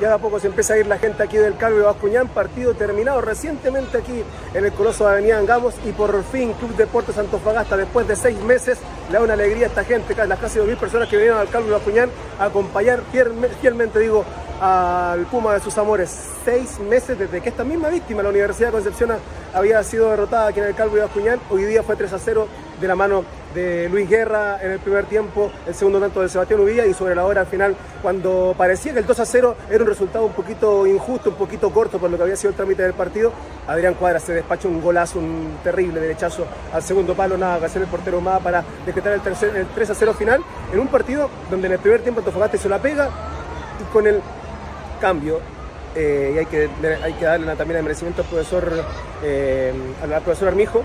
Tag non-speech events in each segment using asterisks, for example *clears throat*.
Ya a poco se empieza a ir la gente aquí del Calvo de Bascuñán, partido terminado recientemente aquí en el Coloso de Avenida Angamos y por fin Club Deportes Antofagasta después de seis meses le da una alegría a esta gente, las casi 2.000 personas que vinieron al Calvo de Bascuñán a acompañar fielmente, digo, al Puma de sus amores. Seis meses desde que esta misma víctima, la Universidad de Concepción, había sido derrotada aquí en el Calvo de Bascuñán. Hoy día fue 3 a 0 de la mano de Luis Guerra en el primer tiempo, el segundo tanto de Sebastián Uvilla y sobre la hora al final, cuando parecía que el 2 a 0 era un resultado un poquito injusto, un poquito corto por lo que había sido el trámite del partido, Adrián Cuadra se despacha un golazo, un terrible derechazo al segundo palo, nada que hacer el portero más para decretar el, el 3 a 0 final en un partido donde en el primer tiempo Antofagasta hizo la pega y con el cambio eh, y hay que, hay que darle también el merecimiento al profesor, eh, al profesor Armijo,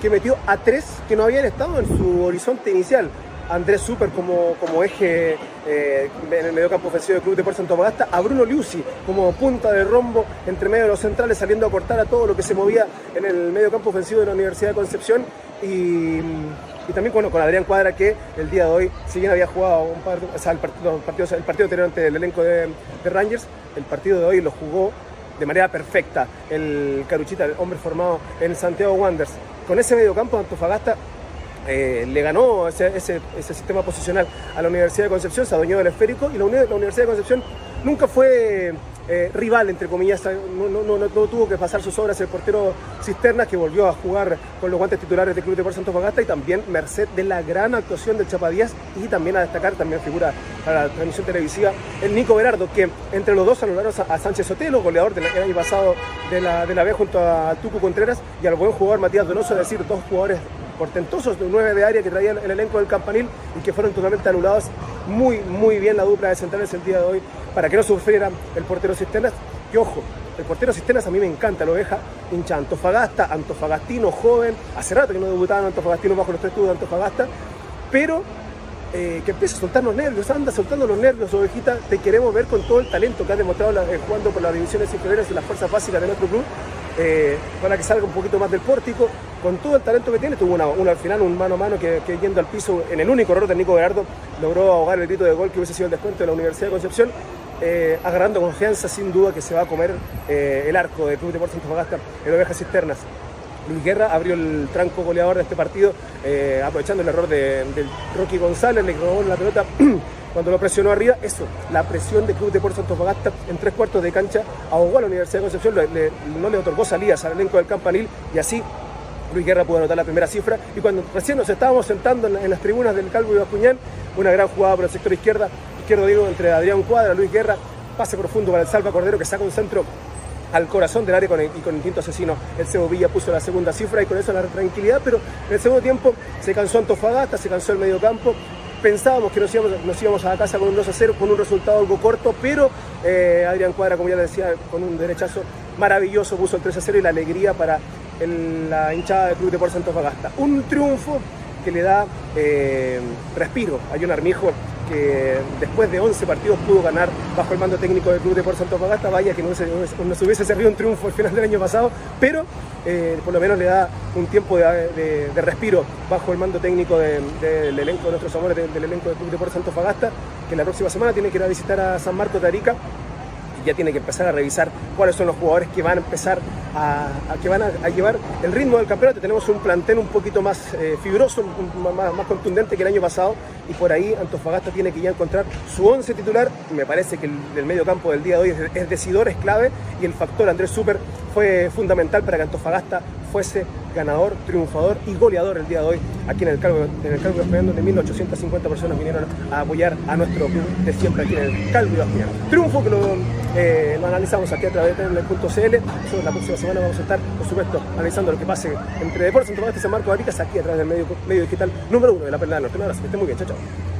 que metió a tres que no habían estado en su horizonte inicial. Andrés Super como, como eje eh, en el mediocampo ofensivo del Club Deportes Antofagasta, a Bruno Liusi como punta de rombo entre medio de los centrales, saliendo a cortar a todo lo que se movía en el mediocampo ofensivo de la Universidad de Concepción. Y, también con Adrián Cuadra, que el día de hoy, si bien había jugado un par, o el, partido, partido anterior ante el elenco de, de Rangers, el partido de hoy lo jugó de manera perfecta el Caruchita, el hombre formado en Santiago Wanderers. Con ese mediocampo Antofagasta eh, le ganó ese, sistema posicional a la Universidad de Concepción, se adueñó del esférico y la, la Universidad de Concepción nunca fue eh, rival, entre comillas, no, no, no, tuvo que pasar sus obras el portero Cisternas, que volvió a jugar con los guantes titulares del Club de Deportes Antofagasta, y también merced de la gran actuación del Chapadías, y también a destacar, también figura para la transmisión televisiva, el Nico Berardo, que entre los dos anularon a, Sánchez Sotelo, goleador del año pasado de la, de la B junto a Tucu Contreras, y al buen jugador Matías Donoso, es decir, dos jugadores portentosos de nueve de área que traían el elenco del campanil y que fueron totalmente anulados. Muy, muy bien la dupla de centrales el día de hoy para que no sufriera el portero Cisternas. Que ojo, el portero Cisternas a mí me encanta, lo deja hincha Antofagasta, Antofagastino joven, hace rato que no debutaban Antofagastino bajo los tres tubos de Antofagasta, pero eh, que empieza a soltar los nervios, anda soltando los nervios, ovejita, te queremos ver con todo el talento que ha demostrado eh, jugando por las divisiones inferiores y las fuerzas básicas de nuestro club, eh, para que salga un poquito más del pórtico, con todo el talento que tiene, tuvo una, al final un mano a mano que, yendo al piso, en el único error de Nico Gerardo, logró ahogar el grito de gol que hubiese sido el descuento de la Universidad de Concepción, eh, agarrando confianza sin duda que se va a comer eh, el arco del Club Deportes Antofagasta en Ovejas Cisternas. Luis Guerra abrió el tranco goleador de este partido, aprovechando el error de, del Rocky González, le robó la pelota *clears throat* cuando lo presionó arriba, eso, la presión del Club Deportes Antofagasta en tres cuartos de cancha ahogó a la Universidad de Concepción, no le otorgó salidas al elenco del campanil y así Luis Guerra pudo anotar la primera cifra y cuando recién nos estábamos sentando en, las tribunas del Calvo y Bascuñán, una gran jugada por el sector izquierda, izquierdo digo, entre Adrián Cuadra, Luis Guerra, pase profundo para el Salva Cordero que saca un centro al corazón del área con el, y con asesino. El Cebo Villa puso la segunda cifra y con eso la tranquilidad, pero en el segundo tiempo se cansó Antofagasta, se cansó el medio campo pensábamos que nos íbamos, nos íbamos a la casa con un 2 a 0, con un resultado algo corto, pero eh, Adrián Cuadra, como ya le decía, con un derechazo maravilloso puso el 3 a 0 y la alegría para la hinchada del Club de Santos Antofagasta. Un triunfo que le da eh, respiro a John Armijo, que después de 11 partidos pudo ganar bajo el mando técnico del Club de Santos Antofagasta. Vaya que no se, hubiese servido un triunfo al final del año pasado, pero eh, por lo menos le da un tiempo de, respiro bajo el mando técnico del elenco de nuestros amores, del, elenco del Club de Santos Antofagasta, que la próxima semana tiene que ir a visitar a San Marcos de Arica ya tiene que empezar a revisar cuáles son los jugadores que van a empezar a, que van a, llevar el ritmo del campeonato. Tenemos un plantel un poquito más eh, fibroso, más, contundente que el año pasado y por ahí Antofagasta tiene que ya encontrar su once titular. Me parece que el, medio campo del día de hoy es, es decidor, es clave y el factor Andrés Super fue fundamental para que Antofagasta fuese ganador, triunfador y goleador el día de hoy aquí en el Calvo, en el Calvo de donde 1850 personas vinieron a apoyar a nuestro club de siempre aquí en el Calvo de Triunfo que lo, eh, lo, analizamos aquí a través de el.cl. La próxima semana vamos a estar, por supuesto, analizando lo que pase entre Deportes Antofagasta y San Marcos de Aricas aquí a través del medio, digital número uno de la Perla de Norte. Un abrazo, que esté muy bien, chao, chao.